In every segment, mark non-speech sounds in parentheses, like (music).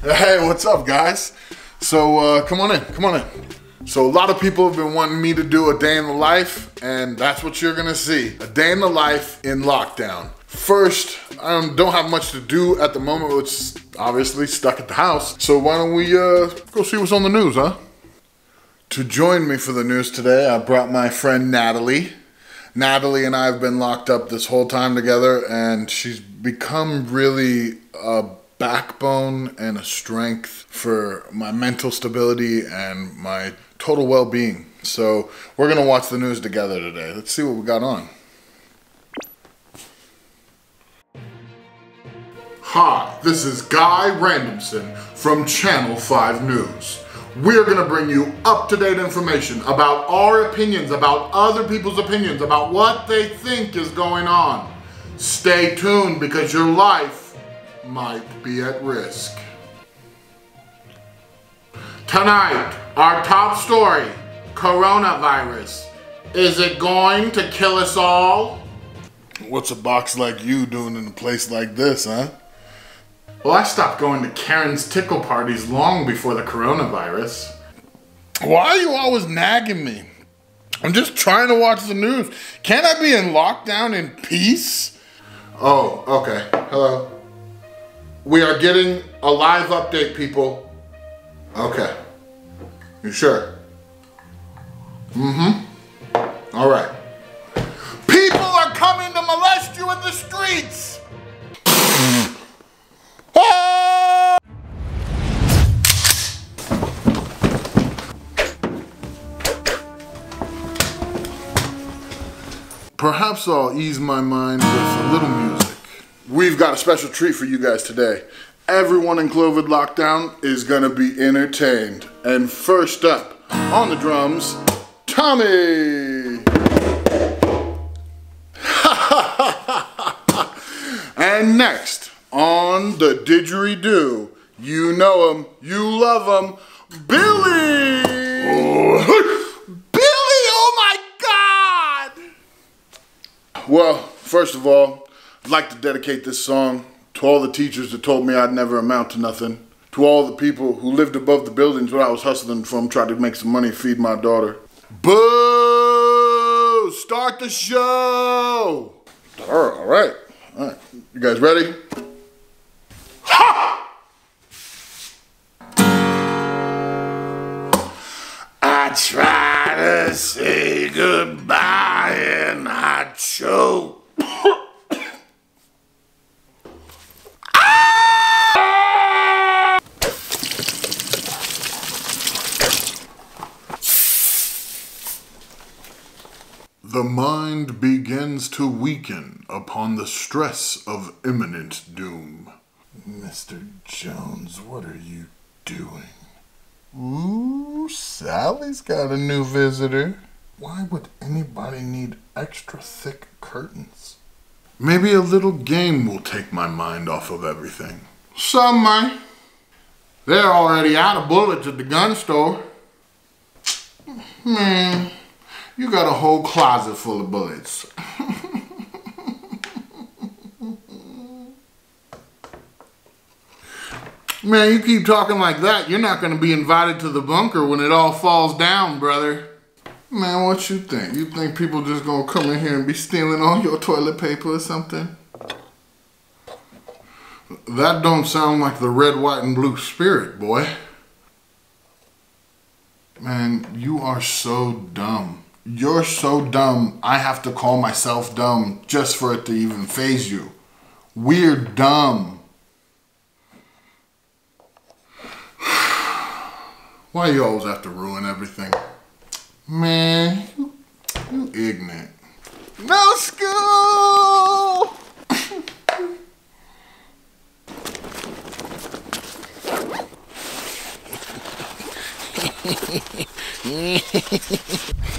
Hey, what's up, guys? So, uh, come on in, come on in. So, a lot of people have been wanting me to do a day in the life, and that's what you're gonna see a day in the life in lockdown. First, I um, don't have much to do at the moment, which obviously stuck at the house. So, why don't we uh, go see what's on the news, huh? To join me for the news today, I brought my friend Natalie. Natalie and I have been locked up this whole time together, and she's become really a backbone and a strength for my mental stability and my total well being. So, we're gonna watch the news together today. Let's see what we got on. Hi, this is Guy Randomson from Channel 5 News. We're gonna bring you up to date information about our opinions, about other people's opinions, about what they think is going on. Stay tuned because your life might be at risk. Tonight, our top story coronavirus. Is it going to kill us all? What's a box like you doing in a place like this, huh? Well, I stopped going to Karen's tickle parties long before the coronavirus. Why are you always nagging me? I'm just trying to watch the news. Can't I be in lockdown in peace? Oh, okay. Hello. We are getting a live update, people. Okay. You sure? Mm-hmm. All right. People are coming to molest you in the streets! (laughs) Perhaps I'll ease my mind with a little music. We've got a special treat for you guys today. Everyone in COVID lockdown is gonna be entertained. And first up, on the drums, Tommy! (laughs) and next, on the didgeridoo, you know him, you love him, Billy! (laughs) Billy, oh my God! Well, first of all, I'd like to dedicate this song to all the teachers that told me I'd never amount to nothing. To all the people who lived above the buildings where I was hustling from, trying to make some money, feed my daughter. Boo! Start the show! All right, all right. You guys ready? Ha! I try to say goodbye and I choke. The mind begins to weaken upon the stress of imminent doom. Mr. Jones, what are you doing? Ooh, Sally's got a new visitor. Why would anybody need extra thick curtains? Maybe a little game will take my mind off of everything. Some might. They're already out of bullets at the gun store. Man, you got a whole closet full of bullets. Man, you keep talking like that, you're not going to be invited to the bunker when it all falls down, brother. Man, what you think? You think people just going to come in here and be stealing all your toilet paper or something? That don't sound like the red, white, and blue spirit, boy. Man, you are so dumb. You're so dumb, I have to call myself dumb just for it to even phase you. We're dumb. (sighs) Why you always have to ruin everything? Man, you, you ignorant. No school!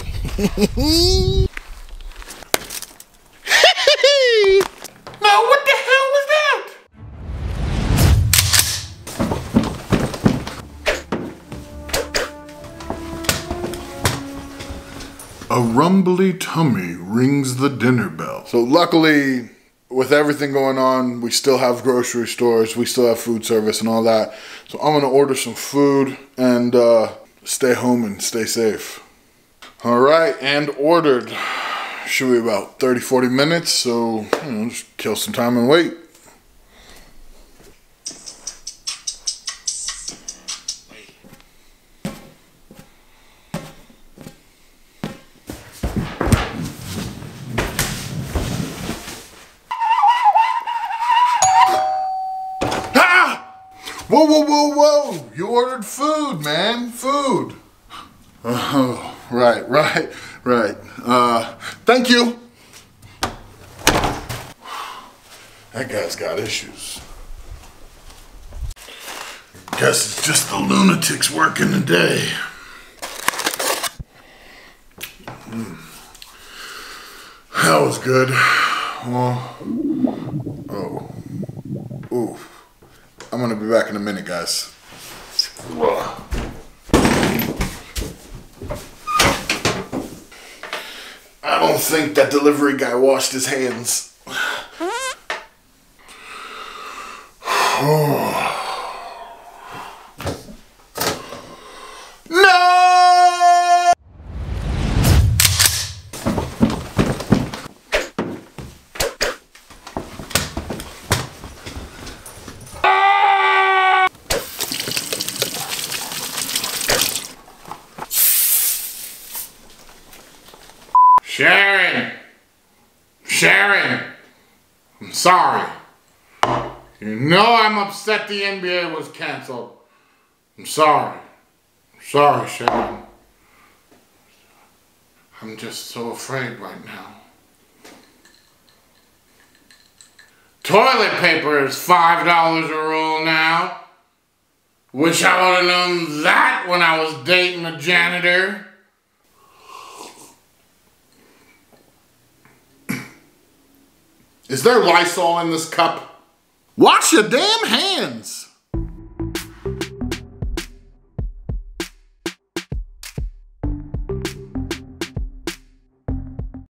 (laughs) (laughs) now what the hell was that? A rumbly tummy rings the dinner bell. So luckily, with everything going on, we still have grocery stores, we still have food service and all that. So I'm gonna order some food and uh, stay home and stay safe. All right, and ordered. Should be about 30, 40 minutes, so hmm, you know, just kill some time and wait. Ah! Whoa, whoa, whoa, whoa! You ordered food, man. Food. Oh, right, right, right. Uh, thank you. That guy's got issues. Guess it's just the lunatics working today. Mm. That was good. Well, oh, ooh. I'm gonna be back in a minute, guys. I don't think that delivery guy washed his hands. (sighs) (sighs) (sighs) Sharon! Sharon! I'm sorry. You know I'm upset the NBA was canceled. I'm sorry. I'm sorry, Sharon. I'm just so afraid right now. Toilet paper is $5 a roll now. Wish I would have known that when I was dating a janitor. Is there Lysol in this cup? Wash your damn hands!